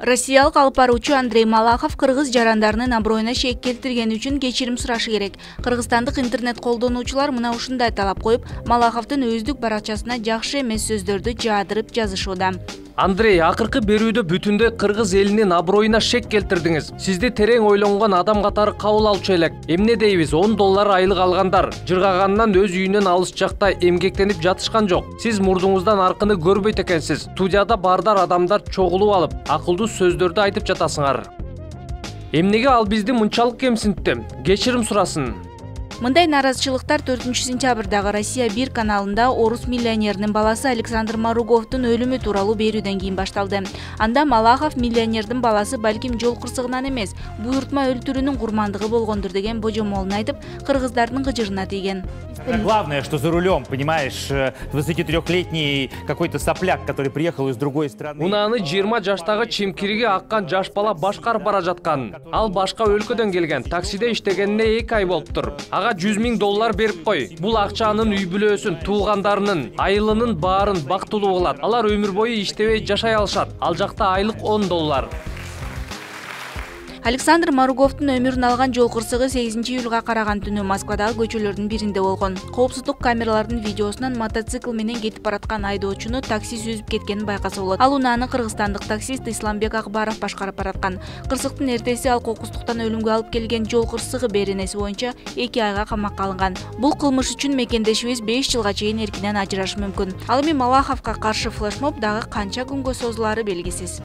Россиялык алып баруучу Андрей Малахов кыргыз жарандарынын аброюна шек келтиргени үчүн кечирим сурашы керек. Кыргызстандык интернет колдонуучулар мына ушундай талап коюп, Малаховдун өздүк баракчасына жакшы эмес сөздөрдү жаадырып жазышууда. Андрей, акыркы берүүдө бүтүндөй кыргыз элинин аброюна шек келтирдиңиз. Сизди терең ойлонгон адам катары кабыл алчу элек. Эмне дейбиз? 10 доллар айлык алгандар жыргаганынан өз үйүнөн алыс жакта эмгектенип жатышкан жок. Сиз мурдуңуздан аркыны көрбөйт экенсиз. Студияда бардар адамдар чогулуп алып, акылдуу сөздөрдү айтып жатасыңар. Эмнеге ал бизди мынчалык кемсинтти? Кечирим сурасын. Мындай нааразычылыктар 4 сентябрдагы Россия 1 каналында орус миллионеринин баласы Александр Маруговдун өлүмү тууралуу берүүдөн кийин башталды. Анда Малахов миллионердин баласы балким жол кырсыгынан эмес, буйртма өлтүрүүнүн курмандыгы болгондур деген божомолун айтып, кыргыздардын кыжырына тийген. Главное, что за рулем, понимаешь, 23-летний какой-то сопляк, который приехал из другой страны. Унааны 20 жаштагы чимкириге аккан жаш бала башкарып бара жаткан. Ал башка өлкөдөн келген. Таксиде иштегенине 2 ай болуптур. Ага 100 миң доллар берип кой. Бул акча анын үй бүлөсүн, туугандарынын, айылынын баарын бактылуу кылат. Алар өмүр бою иштебей жашай алышат. Ал жакта айлык 10 доллар. Александр Маруговдун өмүрүн алган жол кырсыгы 8 июлга караган түнү Москвадагы көчөлөрдүн биринде болгон. Коопсуздук камераларынын видеосунан мотоцикл менен кетип бараткан айдоочуну такси сүзүп кеткенин байкаса болот. Ал унааны кыргызстандык таксист Исламбек Акбаров башкарып бараткан. Кырсыктын эртеси ал кокустуктан өлүмгө алып келген жол кырсыгы беренеси боюнча 2 айга камакка алынган. Бул кылмыш үчүн мекендешибиз 5 жылга чейин эркинен ажырашы мүмкүн. Ал эми Малаховго каршы флешмоб дагы канча күнгө созулары белгисиз.